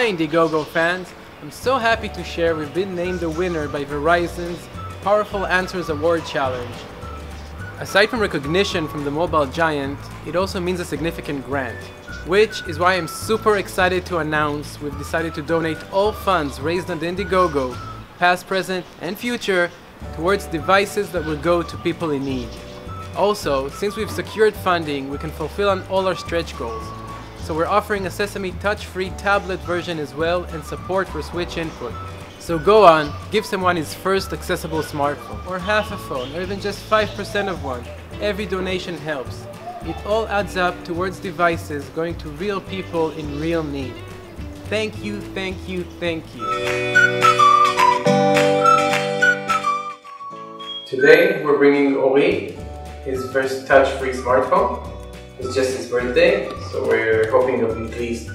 Indiegogo fans, I'm so happy to share we've been named the winner by Verizon's Powerful Answers Award Challenge. Aside from recognition from the mobile giant, it also means a significant grant, which is why I'm super excited to announce we've decided to donate all funds raised on the Indiegogo, past, present, and future, towards devices that will go to people in need. Also, since we've secured funding, we can fulfill on all our stretch goals. So we're offering a Sesame touch-free tablet version as well and support for Switch input. So go on, give someone his first accessible smartphone, or half a phone, or even just 5% of one. Every donation helps. It all adds up towards devices going to real people in real need. Thank you, thank you, thank you. Today we're bringing Ori his first touch-free smartphone. It's just his birthday, so we're hoping he'll be pleased.